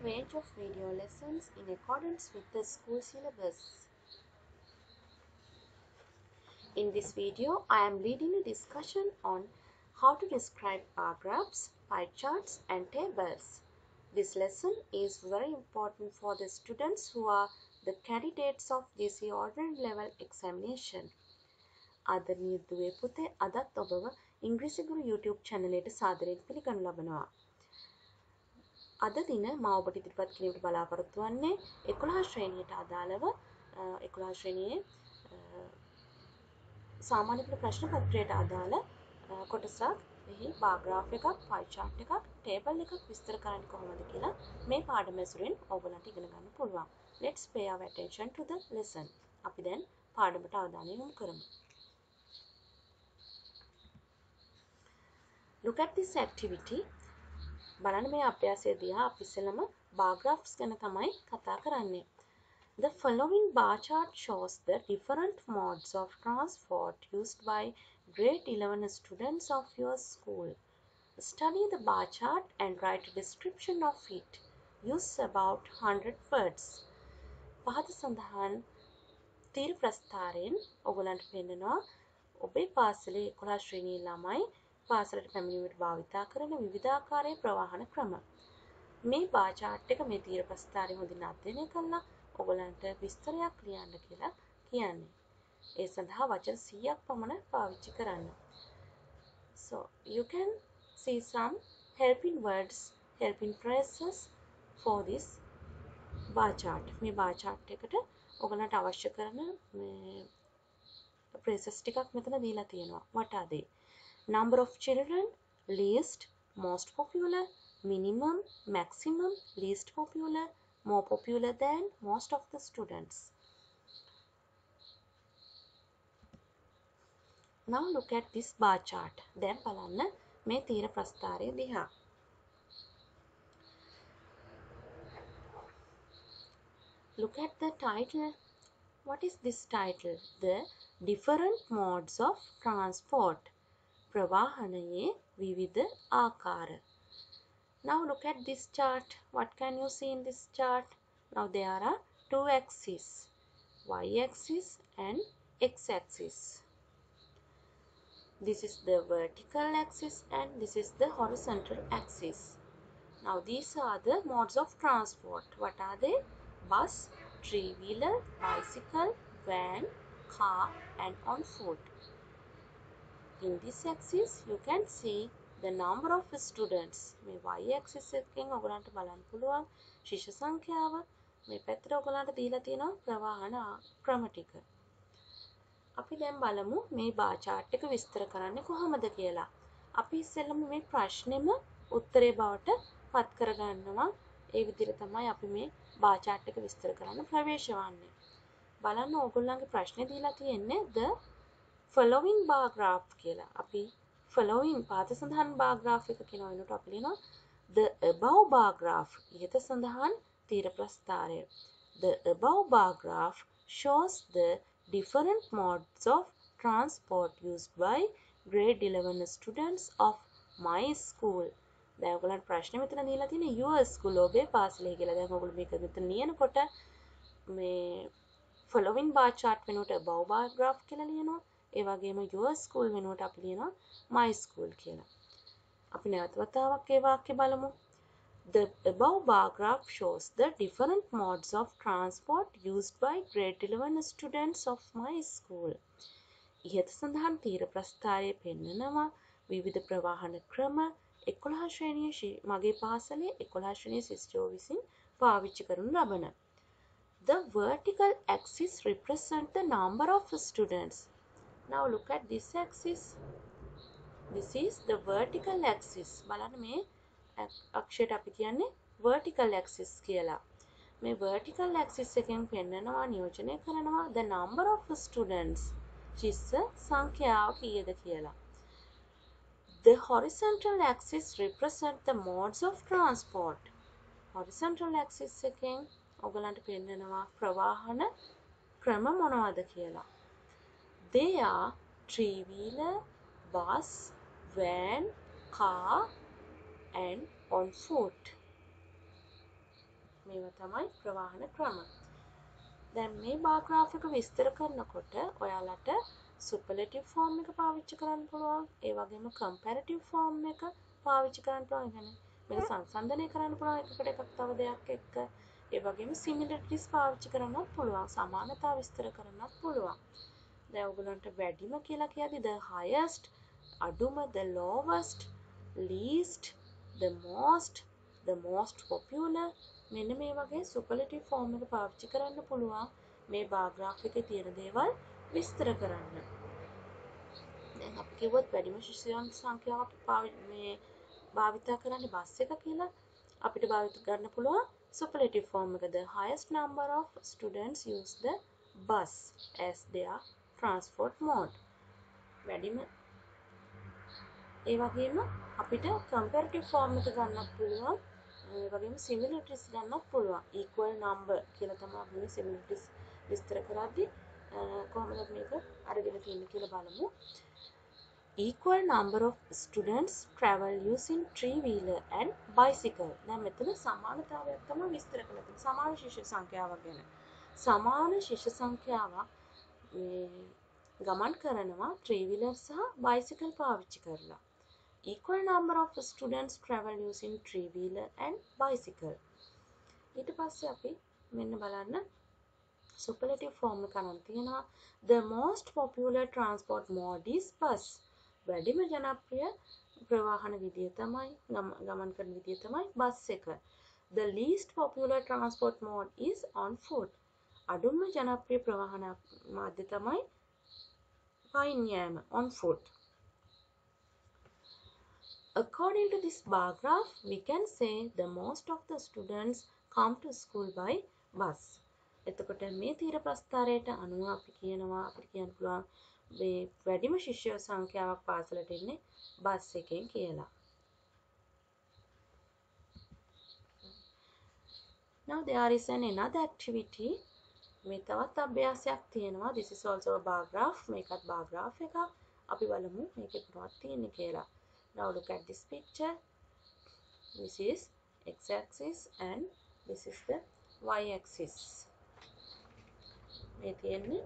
range of video lessons in accordance with the school syllabus. In this video, I am leading a discussion on how to describe bar graphs, pie charts and tables. This lesson is very important for the students who are the candidates of this ordinary level examination. ආදරණීය දුවේ පුතේ අදත් ඔබව ඉංග්‍රීසි ගුරු YouTube චැනලයට සාදරයෙන් පිළිගනු ලබනවා. අද දින මා ඔබට ඉදිරිපත් කිරීමට බලාපොරොත්තු වන්නේ 11 ශ්‍රේණියට අදාළව 11 ශ්‍රේණියේ සාමාන්‍ය පෙළ ප්‍රශ්න පත්‍රයට අදාළ කොටසක් එහි බාර් ග්‍රාෆ් එකක්, පයි chart එකක්, ටේබල් එකක් විස්තර කරන්නේ කොහොමද කියලා මේ පාඩම ඇසුරෙන් ඔයගලන්ට ඉගෙන ගන්න පුළුවන්. Let's pay our attention to the lesson. අපි දැන් පාඩමට අවධානය යොමු කරමු. look at this activity බලන්න මේ අභ්‍යාසය දිහා අපි ඉස්සෙල්ලම bar graphs ගැන තමයි කතා කරන්නේ. The following bar chart shows the different modes of transport used by grade 11 students of your school. Study the bar chart and write a description of it. Use about 100 words. පහත සඳහන් තීර ප්‍රස්ථාරයෙන් ඔගලන්ට පෙන්නවා ඔබේ පාසලේ 11 ශ්‍රේණියේ ළමයි පාසලට පැමිණීමට භාවිතා කරන විවිධාකාරයේ ප්‍රවාහන ක්‍රම. මේ බාර් chart එක මේ තීර ප්‍රස්ථාරය හොඳින් අධ්‍යයනය කළා ඔයගලන්ට විස්තරයක් ලියන්න කියලා කියන්නේ. ඒ සඳහා වචන 100ක් පමණ පාවිච්චි කරන්න. So you can see some helping words, helping phrases for this bar chart. මේ bar chart එකට ඔයගලන්ට අවශ්‍ය කරන මේ phrases ටිකක් මෙතන දීලා තියෙනවා. What are they? number of children least most popular minimum maximum least popular more popular than most of the students now look at this bar chart දැන් බලන්න මේ තීර ප්‍රස්ථාරය දිහා look at the title what is this title the different modes of transport pravahanaye vividha akara. Now look at this chart. What can you see in this chart? Now there are two axes, y-axis and x-axis. This is the vertical axis and this is the horizontal axis. Now these are the modes of transport. What are they? Bus, three-wheeler, bicycle, van, car and on foot. In this axis you can see the number of students මේ y axis එකෙන් ඔයගලන්ට බලන්න පුළුවන් ශිෂ්‍ය සංඛ්‍යාව මේ පැත්තට ඔයගලන්ට දීලා තියෙනවා ප්‍රවාහන ක්‍රම ටික. අපි දැන් බලමු මේ බාර් chart එක විස්තර කරන්නේ කොහොමද කියලා. අපි ඉස්සෙල්ලම මේ ප්‍රශ්නෙම උත්තරේ බවට පත් කරගන්නවා. ඒ විදිහට තමයි අපි මේ බාර් chart එක විස්තර කරන්න ප්‍රවේශ වන්නේ. බලන්න ඕගොල්ලන්ගේ ප්‍රශ්නේ දීලා තියෙන්නේ the following bar graph කියලා. අපි following පාත සඳහන් bar graph එක කියන වෙනකොට අපි ලියනවා the above bar graph ඉහත සඳහන් තීර ප්‍රස්ථාරය. The above bar graph shows the different modes of transport used by grade 11 students of my school. දැන් ඔයගලන්ට ප්‍රශ්නේ මෙතන දීලා තියෙන්නේ your school ඔබේ පාසලේ කියලා. දැන් ඔයගොල්ලෝ මේක මෙතන ලියනකොට මේ following bar chart වෙනුවට above bar graph කියලා ලියනවා. ඒ වගේම your school වෙනුවට අපි ලියනවා my school කියලා. අපි නැවත වතාවක් ඒ වාක්‍ය බලමු. The above bar graph shows the different modes of transport used by grade 11 students of my school. ඉහත සඳහන් තීර ප්‍රස්ථාරය පෙන්නනවා විවිධ ප්‍රවාහන ක්‍රම 11 ශ්‍රේණිය මගේ පාසලේ 11 ශ්‍රේණිය ශිෂ්‍යයෝ විසින් පාවිච්චි කරනු ලබන. The vertical axis represent the number of students now look at this axis. This is the vertical axis. බලන්න මේ අක්ෂයට අපි කියන්නේ vertical axis කියලා. මේ vertical axis එකෙන් පෙන්නනවා නියෝජනය කරනවා the number of students. ශිෂ්‍ය සංඛ්‍යාව කීයද කියලා. The horizontal axis represent the modes of transport. Horizontal axis එකෙන් ඔයගලන්ට පෙන්නනවා ප්‍රවාහන ක්‍රම මොනවද කියලා. They are three-wheeler, bus, van, car and on foot. මේවා තමයි ප්‍රවාහන ක්‍රම. දැන් මේ බාග්‍රාෆ් එක විස්තර කරනකොට ඔයාලට සුපර්ලටිව් ෆෝම් එක පාවිච්චි කරන්න පුළුවන්. ඒ වගේම කම්පැරටිව් ෆෝම් එක පාවිච්චි කරන්න පුළුවන්. يعني මේක සංසන්දනය කරන්න පුළුවන් එකකට එකක් තව දෙයක් එක්ක. ඒ වගේම සිමිලරිටිස් පාවිච්චි කරන්නත් පුළුවන්. සමානතා විස්තර කරන්නත් පුළුවන්. දැන් ඔයගලන්ට වැඩිම කියලා කියද්දි the highest අඩුම the lowest least the most the most popular. මෙන්න මේ වගේ සුපලටිව් ෆෝම් එක පාවිච්චි කරන්න පුළුවන්. මේ බාග්‍රාෆ් එකේ තියෙන දේවල් විස්තර කරන්න. දැන් අපි කිව්වොත් වැඩිම ශිෂ්‍යයන් සංඛ්‍යාවක් මේ භාවිතා කරන්නේ බස් එක කියලා. අපිට භාවිත කරන්න පුළුවන් සුපලටිව් ෆෝම් එක. the highest number of students use the bus. As their transport mode. වැඩිම ඒ වගේම අපිට කම්පැරටිව් ෆෝම් එක ගන්නත් පුළුවන්. ඒ වගේම සිමිලරිටිස් ගන්නත් පුළුවන්. Equal number කියලා තමයි අපි මේ සිමිලරිටිස් විස්තර කරද්දී කොහොමද මේක අරගෙන තියෙන්නේ කියලා බලමු. Equal number of students travel using three wheeler and bicycle. දැන් මෙතන සමානතාවයක් තමයි විස්තර කරලා තියෙන්නේ. සමාන ශිෂ්‍ය සංඛ්‍යාවක් ගැන. සමාන ශිෂ්‍ය සංඛ්‍යාවක් මේ ගමන් කරනවා ත්‍රී වීලර් සහ බයිසිකල් පාවිච්චි කරලා. Equal number of students travel using three wheeler and bicycle. ඊට පස්සේ අපි මෙන්න බලන්න superlative form එක නම් තියෙනවා. The most popular transport mode is bus. වැඩිම ජනප්‍රිය ප්‍රවාහන විදිය තමයි ගමන් කරන විදිය තමයි බස් එක. The least popular transport mode is on foot. අඩුම ජනප්‍රිය ප්‍රවාහන මාධ්‍ය තමයි පයින් යෑම on foot According to this bar graph, we can say the most of the students come to school by bus. එතකොට මේ තීර ප්‍රස්ථාරයට අනුව අපි කියනවා අපිට කියන්න පුළුවන් මේ වැඩිම ශිෂ්‍ය සංඛ්‍යාවක් පාසලට එන්නේ බස් එකෙන් කියලා. Now there is an another activity මේ තවත් අභ්‍යාසයක් තියෙනවා. This is also a bar graph. මේකත් bar graph එකක්. අපි බලමු මේකේ මොනවද තියෙන්නේ කියලා. now look at this picture. This is x-axis and this is the y-axis. මේ තියෙන්නේ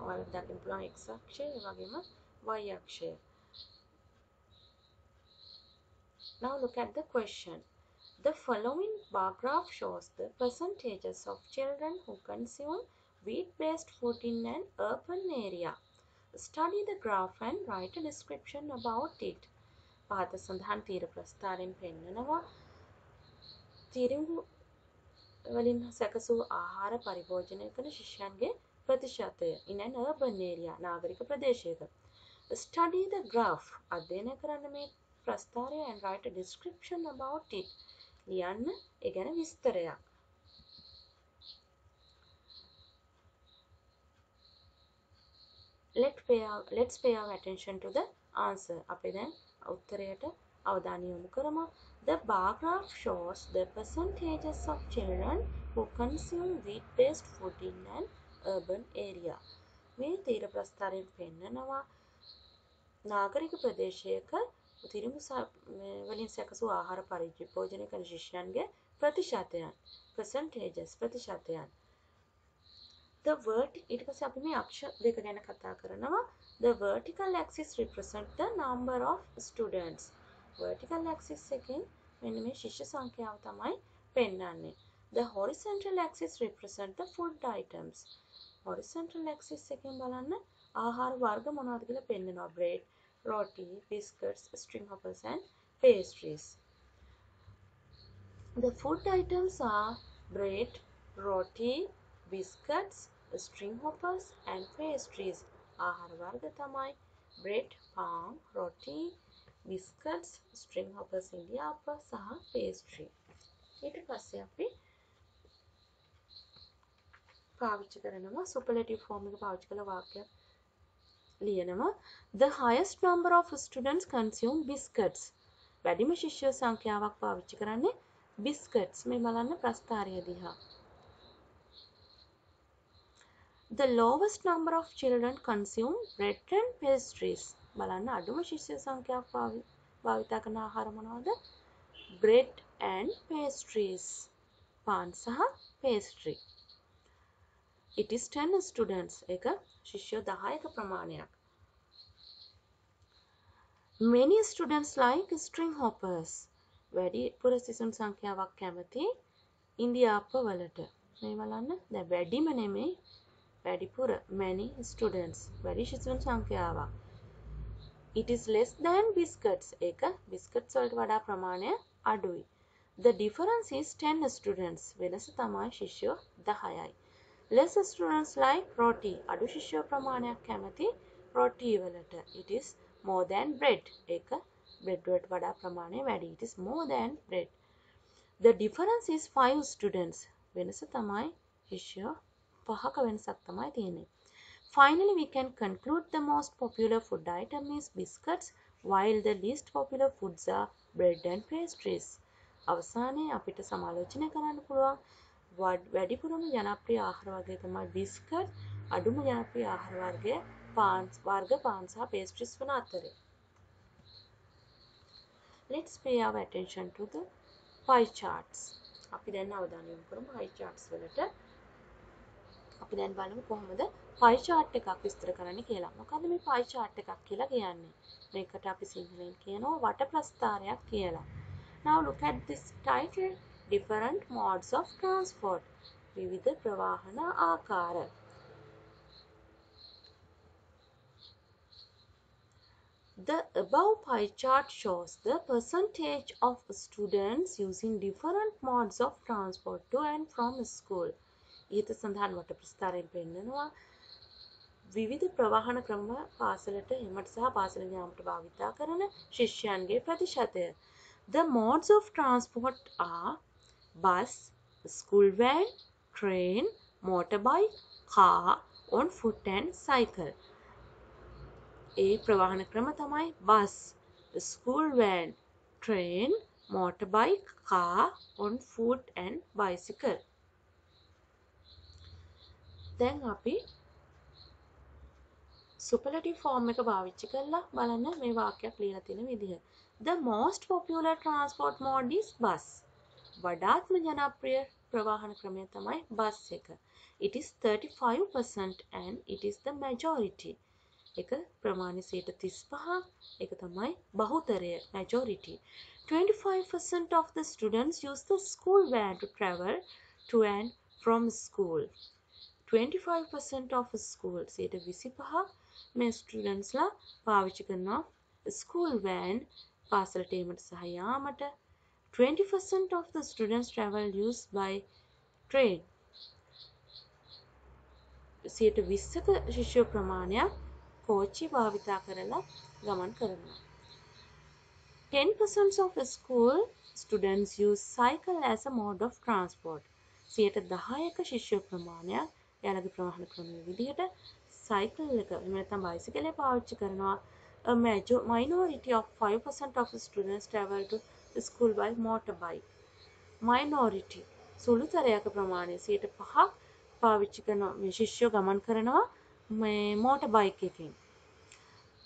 ඔයාලට දකින්න පුළුවන් x අක්ෂය ඒ වගේම y අක්ෂය now look at the question. The following bar graph shows the percentages of children who consume wheat-based food in an urban area. Study the graph and write a description about it. පහත සඳහන් තීර ප්‍රස්ථාරයෙන් පෙන්වනවා තිරිඟු වලින් සැකසූ ආහාර පරිභෝජනය කළ ශිෂ්‍යයන්ගේ ප්‍රතිශතය in an urban area නාගරික ප්‍රදේශයක study the graph අධ්‍යයනය කරන්න මේ ප්‍රස්ථාරය and write a description about it ලියන්න ඒ ගැන විස්තරයක් let pay our, let's pay our attention to the answer අපි දැන් උත්තරයට අවධානය යොමු කරමු. The bar graph shows the percentages of children who consume wheat-based food in an urban area. මේ තීර ප්‍රස්ථාරයෙන් පෙන්නනවා නාගරික ප්‍රදේශයක තිරිමු වලින් සැකසූ ආහාර පරිභෝජනය කරන ශිෂ්‍යයන්ගේ ප්‍රතිශතයන් percentages ප්‍රතිශතයන් the vert ඊට පස්සේ අපි මේ අක්ෂ දෙක ගැන කතා කරනවා The vertical axis represent the number of students. vertical axis එකෙන් මෙන්න මේ ශිෂ්‍ය සංඛ්‍යාව තමයි පෙන්වන්නේ. The horizontal axis represent the food items. horizontal axis එකෙන් බලන්න ආහාර වර්ග මොනවද කියලා පෙන්වනවා. bread, roti, biscuits, string hoppers and pastries. The food items are bread, roti, biscuits, string hoppers and pastries. ආහාර වර්ග තමයි බ්‍රෙඩ්, පාන්, රොටි, බිස්කට්ස්, ස්ට්‍රිං හොපර්ස් ඉන්දියාප සහ පේස්ට්‍රි. ඊට පස්සේ අපි පාවිච්චි කරනවා සුපර්ලටිව් ෆෝම් එක පාවිච්චි කළ වාක්‍යයක් ලියනවා. The highest number of students consume biscuits. වැඩිම ශිෂ්‍ය සංඛ්‍යාවක් පාවිච්චි කරන්නේ බිස්කට්ස් මේ බලන්න ප්‍රස්ථාරය දිහා. The lowest number of children consume bread and pastries. බලන්න අඩුම ශිෂ්‍ය සංඛ්‍යාවක් භාවිතා කරන ආහාර මොනවද? bread and pastries. පාන් සහ pastry. It is 10 students එක ශිෂ්‍යෝ 10ක ප්‍රමාණයක් many students like string hoppers. වැඩිපුර සිසුන් සංඛ්‍යාවක් කැමති ඉන්දියාප වලට මේ බලන්න දැන් වැඩිම නෙමෙයි වැඩිපුර many students. වැඩි සිසුන් සංඛ්‍යාවක් it is less than biscuits ඒක biscuits වලට වඩා ප්‍රමාණය අඩුයි. The difference is 10 students. වෙනස තමයි ශිෂ්‍යෝ 10යි less students like roti අඩු ශිෂ්‍ය ප්‍රමාණයක් කැමති roti වලට. It is more than bread. ඒක bread වලට වඩා ප්‍රමාණය වැඩි. It is more than bread. The difference is 5 students. වෙනස තමයි ශිෂ්‍ය පහක වෙනසක් තමයි තියෙන්නේ. Finally we can conclude the most popular food item is biscuits while the least popular foods are bread and pastries. අවසානයේ අපිට සමාලෝචනය කරන්න පුළුවන් වැඩිපුරම ජනප්‍රිය ආහාර වර්ගය තමයි බිස්කට් අඩුම ජනප්‍රිය ආහාර වර්ගය පාන් වර්ග පාන් සහ පේස්ට්‍රීස් වන අතරේ. Let's pay our attention to the pie charts. අපි දැන් අවධානය යොමු කරමු pie charts වලට. අපි දැන් බලමු කොහොමද pie chart එකක් විස්තර කරන්න කියලා. මොකද්ද මේ pie chart එකක් කියලා කියන්නේ? මේකට අපි සිංහලෙන් කියනවා වට ප්‍රස්ථාරයක් කියලා. Now look at this title different modes of transport විවිධ ප්‍රවාහන ආකාර The above pie chart shows the percentage of students using different modes of transport to and from school. ඊට සඳහන් වට ප්‍රස්ථාරයෙන් පෙන්නනවා විවිධ ප්‍රවාහන ක්‍රම පාසලට එමට සහ පාසල යාමට භාවිතා කරන ශිෂ්‍යයන්ගේ ප්‍රතිශතය. The modes of transport are bus, school van, train, motorbike, car, on foot and cycle. ඒ ප්‍රවාහන ක්‍රම තමයි bus, school van, train, motorbike, car, on foot and bicycle. දැන් අපි සුපලටිව් ෆෝම් එක පාවිච්චි කරලා බලන්න මේ වාක්‍යයක් ලියලා තියෙන විදිහ. The most popular transport mode is bus. වඩාත්ම ජනප්‍රිය ප්‍රවාහන ක්‍රමය තමයි බස් එක. It is 35% and it is the majority. එක ප්‍රමාණය 35ක් ඒක තමයි බහුතරය majority. 25% of the students use the school van to travel to and from school. 25% of school 25ක් මේ ස්ටුඩන්ට්ස්ලා පාවිච්චි කරනවා ස්කූල් වෑන් පාසලට ඒමට සහ යාමට 20% of the students travel used by train. සියට විස්සක ශිෂ්‍ය ප්‍රමාණයක් කෝච්චි භාවිතා කරලා ගමන් කරනවා. 10% of the school students use cycle as a mode of transport. සියට දහයක ශිෂ්‍ය ප්‍රමාණයක් යාලගේ ප්‍රවාහන ක්‍රමය විදිහට සයිකල් එක එහෙම නැත්නම් බයිසිකලය පාවිච්චි කරනවා. A major minority of 5% of the students travel to school by motorbike. minority සුළුතරයක ප්‍රමාණය සියයට පහක් පාවිච්චි කරන ශිෂ්‍යෝ ගමන් කරනවා මේ මෝටර් බයික් එකකින්.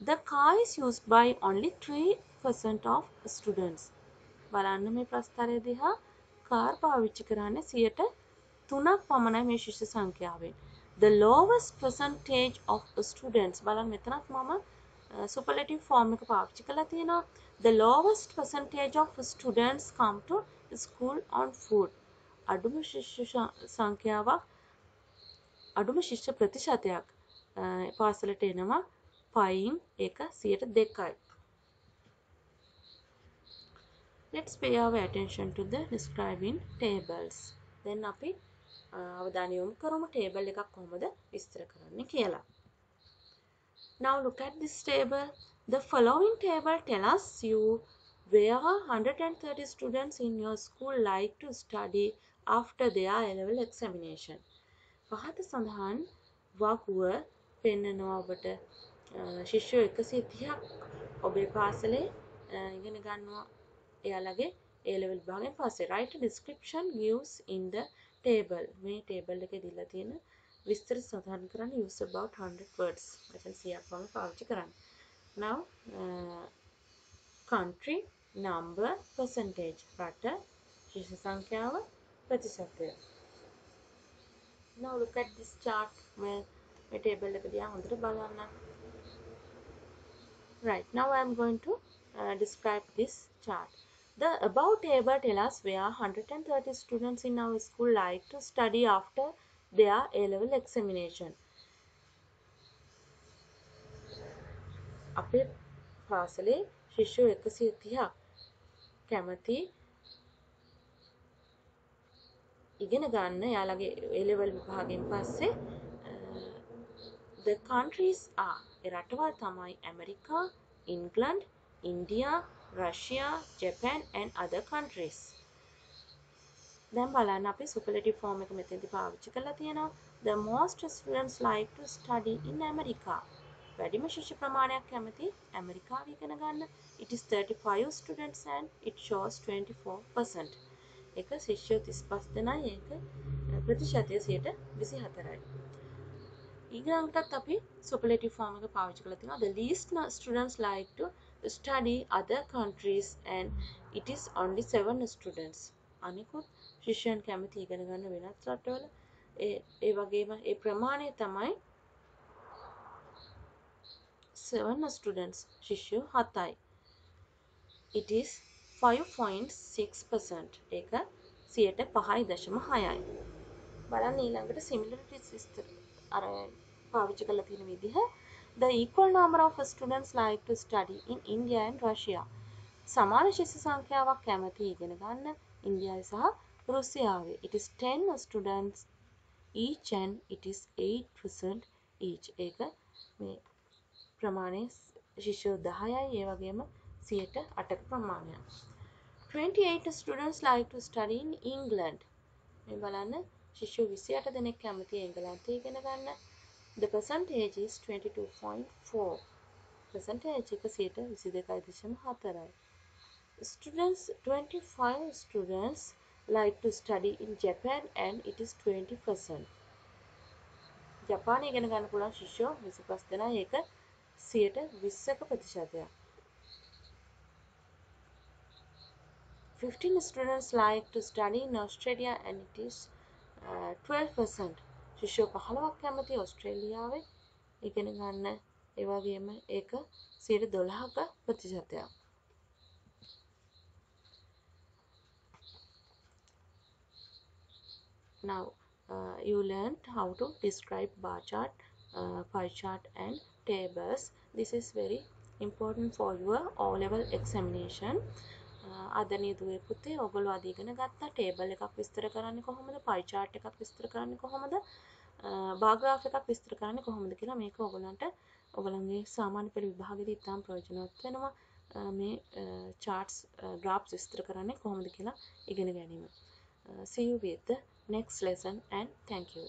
The car is used by only 3% of students. බලන්න මේ ප්‍රස්ථාරය දිහා කාර් පාවිච්චි කරන්නේ සියයට තුනක් පමණයි මේ ශිෂ්‍ය සංඛ්‍යාවෙන්. The lowest percentage of students බලන්න මෙතනත් මම සුපලටිව් ෆෝම් එක පාවිච්චි කරලා තියෙනවා. The lowest percentage of students come to school on foot. අඩුම ශිෂ්‍ය සංඛ්‍යාවක් අඩුම ශිෂ්‍ය ප්‍රතිශතයක් පාසලට එනවා. පයින් එක සියට දෙකයි. Let's pay our attention to the describing tables. Then අපි අවධානය යොමු කරමු. ටේබල් එකක් කොහොමද විස්තර කරන්න කියලා. Now look at this table. The following table tells us you where 130 students in your school like to study after their A-level examination. පහත සඳහන් වගුව පෙන්නනවා ඔබට ශිෂ්‍යෝ එකසිය තිහක් ඔබේ පාසලේ ඉගෙන ගන්නවා එයාලගේ A-level භාගයෙන් පස්සේ write a description gives in the table මේ ටේබල් එකේ දීලා තියෙන විස්තර සඳහන් කරන්න use about 100 words වචන 100ක් වගේ පාවිච්චි කරන්න. now uh, country number percentage රට ශිෂ්‍ය සංඛ්‍යාව ප්‍රතිශතය now look at this chart මේ මේ table එක දිහා හොඳට බලන්න right now I am going to uh, describe this chart the above table tell us where 130 students in our school like to study after their A-level examination. අපේ පාසලේ ශිෂ්‍යෝ එකසිය තිහක් කැමති ඉගෙන ගන්න යාළගේ එලෙවල් විභාගෙන් පස්සේ the countries are ඒ රටවල් තමයි America England India Russia Japan and other countries. දැන් බලන්න අපි සුපලටිව් ෆෝම් එක මෙතෙන්දි පාවිච්චි කරලා තියෙනවා. The most students like to study in America. වැඩිම ශිෂ්‍ය ප්‍රමාණයක් කැමති ඇමරිකාව ඉගෙන ගන්න. It is 35 students and it shows 24% එක ශිෂ්‍යෝ 35 දෙනයි. ඒක ප්‍රතිශතය 24යි ඊගලන්ටත් අපි සුපලටිව් ෆෝම් එක පාවිච්චි කරලා තියෙනවා. The least students like to study other countries and it is only 7 students. අනිකුත් ශිෂ්‍යයන් කැමති ඉගෙන ගන්න වෙනත් රටවල. ඒ ඒ වගේම ඒ ප්‍රමාණය තමයි seven students ශිෂ්‍යෝ හතයි. It is 5.6% ඒක සියයට පහයි දශම හයයි. බලන්න ඊළඟට සිමිලරිටිස් විස්තර අර පාවිච්චි කරලා තියෙන විදිහ. The equal number of students like to study in India and Russia. සමාන ශිෂ්‍ය සංඛ්‍යාවක් කැමති ඉගෙන ගන්න. ඉන්දියාවේ සහ රුසියාවේ it is 10 students each and it is 8% each. ඒක මේ ප්‍රමාණය ශිෂ්‍යෝ 10යි ඒ වගේම 108ක ප්‍රමාණයක්. 28 students like to study in England. මේ බලන්න ශිෂ්‍යෝ 28 දෙනෙක් කැමති එංගලන්තයේ ඉගෙන ගන්න. The percentage is 22.4 percentage එක 22.4යි students 25 students like to study in Japan and it is 20% ජපානය ඉගෙන ගන්න පුළුවන් ශිෂ්‍යෝ 25 දෙනා ඒක සියයට විස්සක ප්‍රතිශතයක්. 15 students like to study in Australia and it is uh, 12% ශිෂ්‍යෝ 15ක් කැමති ඕස්ට්‍රේලියාවේ ඉගෙන ගන්න. ඒ වගේම ඒක 12ක ප්‍රතිශතයක්. Now uh, you learned how to describe bar chart uh, pie chart and tables. This is very important for your O level examination uh, අදනේ දුවේ පුතේ ඔයගොල්ලෝ අද ඉගෙන ගත්තා ටේබල් එකක් විස්තර කරන්නේ කොහොමද? පයි chart එකක් විස්තර කරන්නේ කොහොමද? Uh, බාර් ග්‍රාෆ් එකක් විස්තර කරන්නේ කොහොමද කියලා මේක ඔයගොල්ලන්ට ඔයගොල්ලන්ගේ සාමාන්‍ය පෙළ විභාගෙදී ඉතාම ප්‍රයෝජනවත් වෙනවා. Uh, මේ charts graphs විස්තර කරන්නේ කොහොමද කියලා ඉගෙන ගැනීම. See you with the next lesson and thank you